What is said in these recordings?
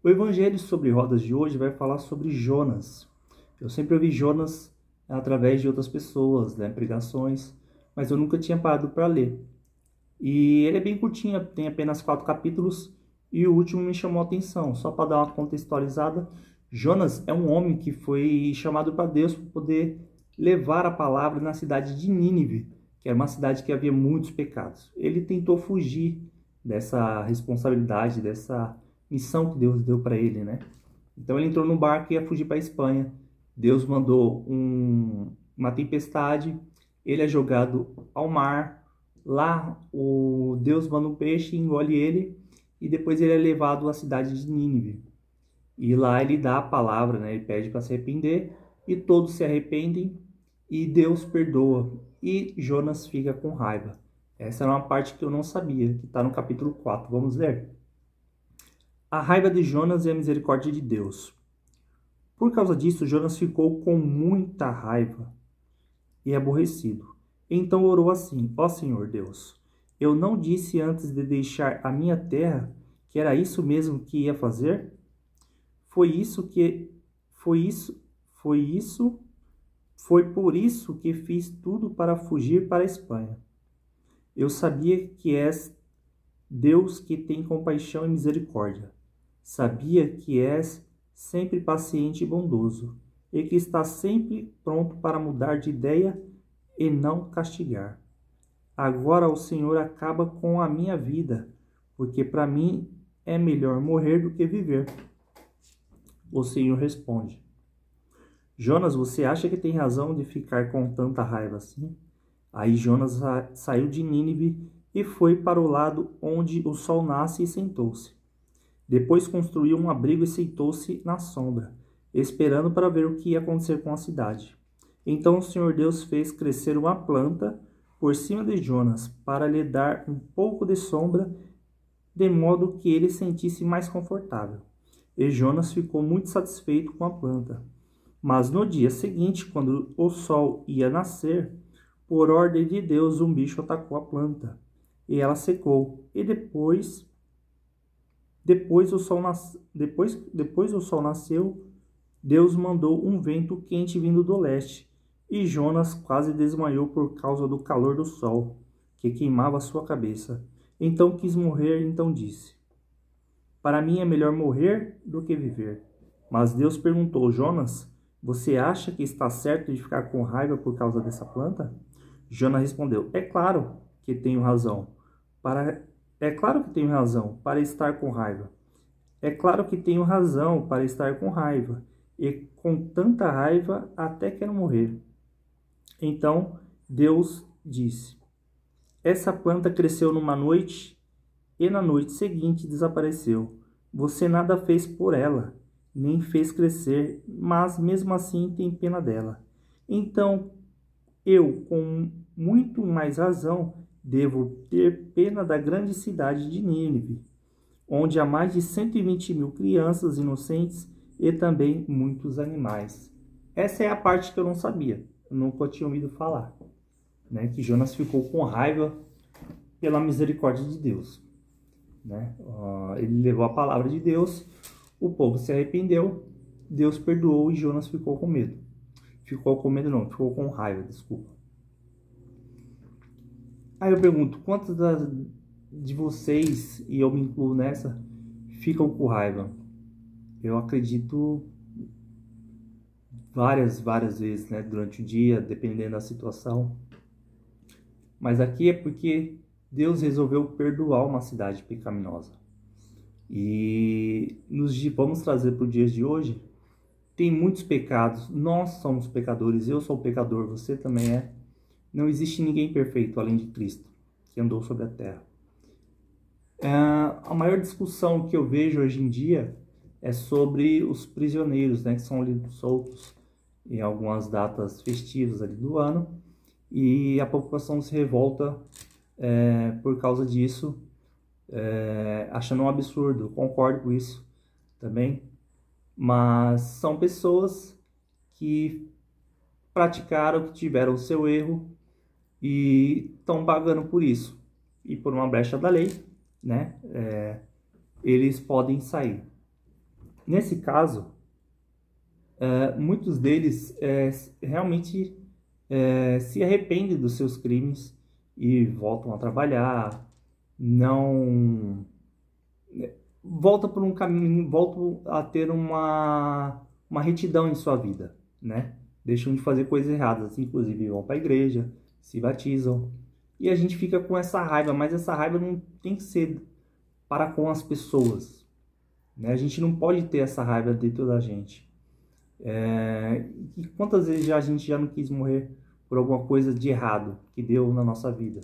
O evangelho sobre rodas de hoje vai falar sobre Jonas. Eu sempre ouvi Jonas através de outras pessoas, né, pregações, mas eu nunca tinha parado para ler. E ele é bem curtinho, tem apenas quatro capítulos e o último me chamou a atenção. Só para dar uma contextualizada, Jonas é um homem que foi chamado para Deus para poder levar a palavra na cidade de Nínive, que era uma cidade que havia muitos pecados. Ele tentou fugir dessa responsabilidade, dessa missão que Deus deu para ele, né? Então ele entrou no barco e ia fugir para a Espanha. Deus mandou um, uma tempestade, ele é jogado ao mar. Lá o Deus manda um peixe, engole ele e depois ele é levado à cidade de Nínive. E lá ele dá a palavra, né? Ele pede para se arrepender e todos se arrependem e Deus perdoa. E Jonas fica com raiva. Essa era uma parte que eu não sabia, que está no capítulo 4. Vamos ler? A raiva de Jonas e a misericórdia de Deus. Por causa disso, Jonas ficou com muita raiva e aborrecido. Então orou assim: Ó Senhor Deus, eu não disse antes de deixar a minha terra que era isso mesmo que ia fazer? Foi isso que foi isso, foi isso, foi por isso que fiz tudo para fugir para a Espanha. Eu sabia que és Deus que tem compaixão e misericórdia Sabia que és sempre paciente e bondoso, e que estás sempre pronto para mudar de ideia e não castigar. Agora o Senhor acaba com a minha vida, porque para mim é melhor morrer do que viver. O Senhor responde: Jonas, você acha que tem razão de ficar com tanta raiva assim? Aí Jonas saiu de Nínive e foi para o lado onde o sol nasce e sentou-se. Depois construiu um abrigo e sentou-se na sombra, esperando para ver o que ia acontecer com a cidade. Então o Senhor Deus fez crescer uma planta por cima de Jonas, para lhe dar um pouco de sombra, de modo que ele sentisse mais confortável. E Jonas ficou muito satisfeito com a planta. Mas no dia seguinte, quando o sol ia nascer, por ordem de Deus, um bicho atacou a planta, e ela secou, e depois depois o sol, nas... depois, depois o sol nasceu, Deus mandou um vento quente vindo do leste, e Jonas quase desmaiou por causa do calor do sol, que queimava sua cabeça. Então quis morrer, então disse: Para mim é melhor morrer do que viver. Mas Deus perguntou: Jonas, você acha que está certo de ficar com raiva por causa dessa planta? Jonas respondeu: É claro que tenho razão. Para é claro que tenho razão para estar com raiva. É claro que tenho razão para estar com raiva. E com tanta raiva até quero morrer. Então Deus disse: Essa planta cresceu numa noite e na noite seguinte desapareceu. Você nada fez por ela, nem fez crescer, mas mesmo assim tem pena dela. Então eu, com muito mais razão, Devo ter pena da grande cidade de Nínive, onde há mais de 120 mil crianças inocentes e também muitos animais. Essa é a parte que eu não sabia, nunca tinha ouvido falar. Né? Que Jonas ficou com raiva pela misericórdia de Deus. Né? Uh, ele levou a palavra de Deus, o povo se arrependeu, Deus perdoou e Jonas ficou com medo. Ficou com medo, não, ficou com raiva, desculpa. Aí eu pergunto, quantos das, de vocês, e eu me incluo nessa, ficam com raiva? Eu acredito várias, várias vezes, né, durante o dia, dependendo da situação. Mas aqui é porque Deus resolveu perdoar uma cidade pecaminosa. E nos vamos trazer para o dia de hoje. Tem muitos pecados. Nós somos pecadores. Eu sou pecador. Você também é. Não existe ninguém perfeito além de Cristo, que andou sobre a terra. É, a maior discussão que eu vejo hoje em dia é sobre os prisioneiros, né, que são soltos em algumas datas festivas ali do ano, e a população se revolta é, por causa disso, é, achando um absurdo. Concordo com isso também, mas são pessoas que praticaram, que tiveram o seu erro e estão pagando por isso. E por uma brecha da lei, né, é, eles podem sair. Nesse caso, é, muitos deles é, realmente é, se arrependem dos seus crimes e voltam a trabalhar, não volta por um caminho, voltam a ter uma uma retidão em sua vida, né? Deixam de fazer coisas erradas, inclusive vão para a igreja, se batizam. E a gente fica com essa raiva, mas essa raiva não tem que ser para com as pessoas. Né? A gente não pode ter essa raiva dentro da gente. É... E quantas vezes já a gente já não quis morrer por alguma coisa de errado que deu na nossa vida?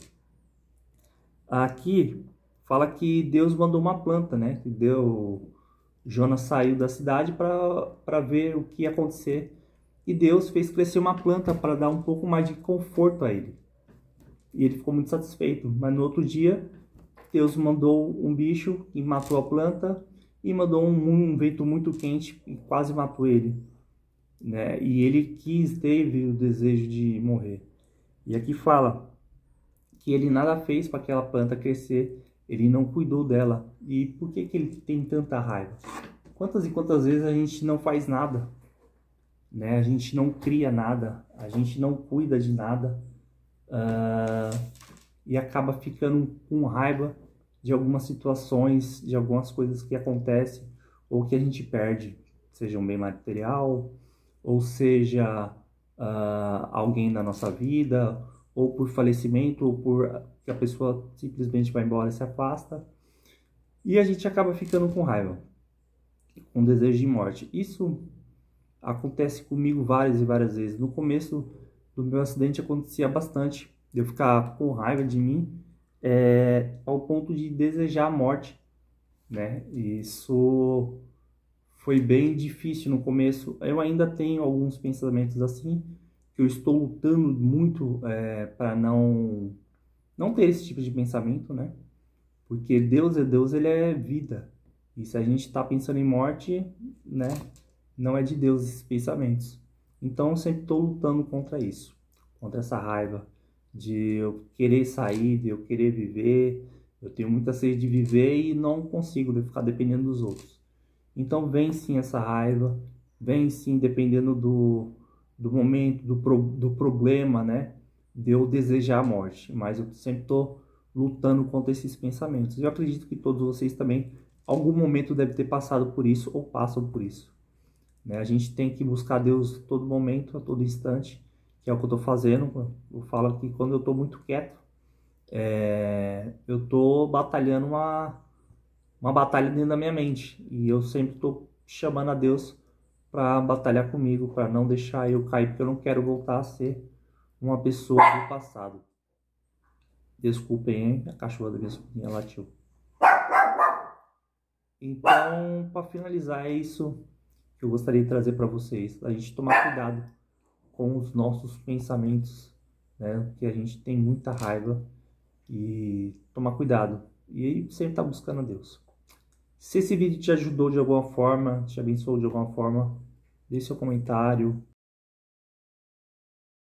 Aqui fala que Deus mandou uma planta, né? Que deu Jonas saiu da cidade para ver o que ia acontecer e Deus fez crescer uma planta para dar um pouco mais de conforto a ele. E ele ficou muito satisfeito. Mas no outro dia, Deus mandou um bicho e matou a planta e mandou um, um vento muito quente e quase matou ele. Né? E ele quis, teve o desejo de morrer. E aqui fala que ele nada fez para aquela planta crescer ele não cuidou dela. E por que, que ele tem tanta raiva? Quantas e quantas vezes a gente não faz nada? Né? A gente não cria nada, a gente não cuida de nada uh, e acaba ficando com raiva de algumas situações, de algumas coisas que acontecem ou que a gente perde, seja um bem material, ou seja uh, alguém na nossa vida, ou por falecimento, ou por que a pessoa simplesmente vai embora e se afasta. E a gente acaba ficando com raiva, com desejo de morte. Isso acontece comigo várias e várias vezes. No começo do meu acidente acontecia bastante, de eu ficar com raiva de mim, é, ao ponto de desejar a morte, né? Isso foi bem difícil no começo. Eu ainda tenho alguns pensamentos assim, que eu estou lutando muito é, para não não ter esse tipo de pensamento, né? Porque Deus é Deus, ele é vida. E se a gente está pensando em morte, né? Não é de Deus esses pensamentos. Então eu sempre estou lutando contra isso, contra essa raiva de eu querer sair, de eu querer viver. Eu tenho muita sede de viver e não consigo de ficar dependendo dos outros. Então vem sim essa raiva, vem sim dependendo do, do momento, do, pro, do problema, né? De eu desejar a morte. Mas eu sempre estou lutando contra esses pensamentos. Eu acredito que todos vocês também, algum momento, devem ter passado por isso ou passam por isso. Né? A gente tem que buscar Deus a todo momento, a todo instante, que é o que eu estou fazendo. Eu falo que quando eu estou muito quieto, é, eu estou batalhando uma, uma batalha dentro da minha mente. E eu sempre estou chamando a Deus para batalhar comigo, para não deixar eu cair, porque eu não quero voltar a ser uma pessoa do passado. Desculpem, hein? A cachorra da minha latiu. Então, para finalizar, é isso que eu gostaria de trazer para vocês. A gente tomar cuidado com os nossos pensamentos, né? Que a gente tem muita raiva e tomar cuidado. E aí sempre estar tá buscando a Deus. Se esse vídeo te ajudou de alguma forma, te abençoou de alguma forma, deixe seu comentário,